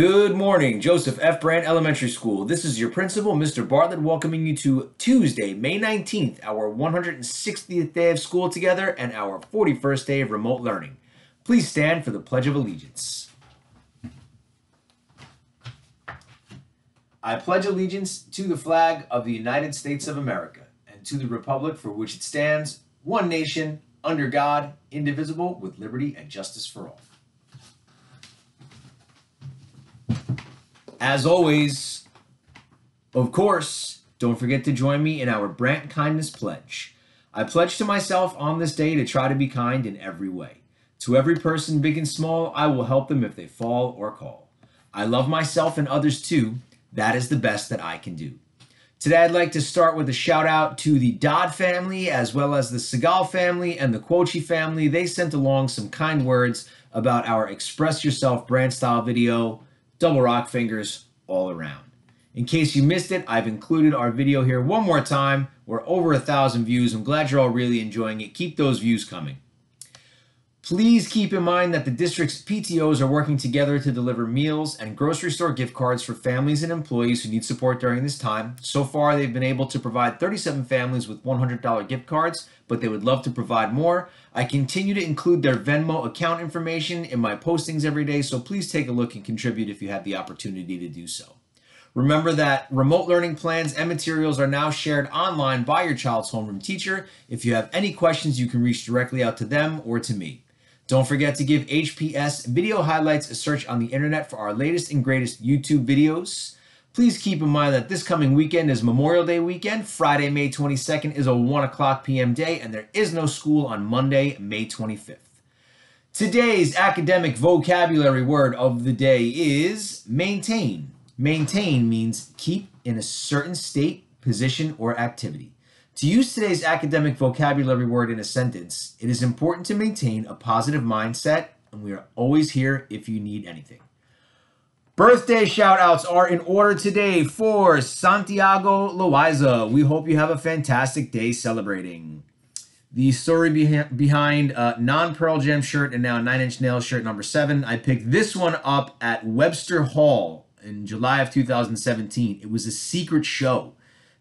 Good morning, Joseph F. Brandt Elementary School. This is your principal, Mr. Bartlett, welcoming you to Tuesday, May 19th, our 160th day of school together and our 41st day of remote learning. Please stand for the Pledge of Allegiance. I pledge allegiance to the flag of the United States of America and to the republic for which it stands, one nation, under God, indivisible, with liberty and justice for all. As always, of course, don't forget to join me in our Brandt Kindness Pledge. I pledge to myself on this day to try to be kind in every way. To every person, big and small, I will help them if they fall or call. I love myself and others too. That is the best that I can do. Today, I'd like to start with a shout out to the Dodd family, as well as the Segal family and the Quochi family. They sent along some kind words about our Express Yourself Brandt style video, double rock fingers all around. In case you missed it, I've included our video here one more time. We're over a thousand views. I'm glad you're all really enjoying it. Keep those views coming. Please keep in mind that the district's PTOs are working together to deliver meals and grocery store gift cards for families and employees who need support during this time. So far, they've been able to provide 37 families with $100 gift cards, but they would love to provide more. I continue to include their Venmo account information in my postings every day, so please take a look and contribute if you have the opportunity to do so. Remember that remote learning plans and materials are now shared online by your child's homeroom teacher. If you have any questions, you can reach directly out to them or to me. Don't forget to give HPS Video Highlights a search on the internet for our latest and greatest YouTube videos. Please keep in mind that this coming weekend is Memorial Day weekend. Friday, May 22nd is a 1 o'clock p.m. day, and there is no school on Monday, May 25th. Today's academic vocabulary word of the day is maintain. Maintain means keep in a certain state, position, or activity. To use today's academic vocabulary word in a sentence, it is important to maintain a positive mindset, and we are always here if you need anything. Birthday shout outs are in order today for Santiago Loiza. We hope you have a fantastic day celebrating. The story behi- behind uh, non Pearl Jam shirt and now Nine Inch Nails shirt number seven. I picked this one up at Webster Hall in July of 2017. It was a secret show.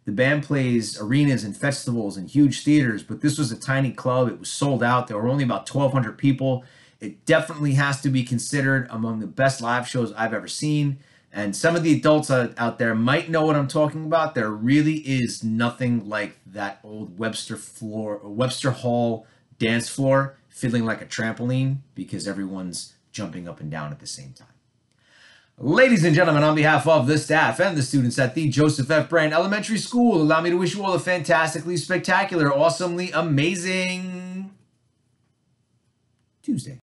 The band plays arenas and festivals and huge theaters, but this was a tiny club. It was sold out. There were only about 1,200 people. It definitely has to be considered among the best live shows I've ever seen. And some of the adults out there might know what I'm talking about. There really is nothing like that old Webster floor, Webster Hall dance floor feeling like a trampoline because everyone's jumping up and down at the same time. Ladies and gentlemen, on behalf of the staff and the students at the Joseph F. Brandt Elementary School, allow me to wish you all a fantastically spectacular, awesomely amazing Tuesday.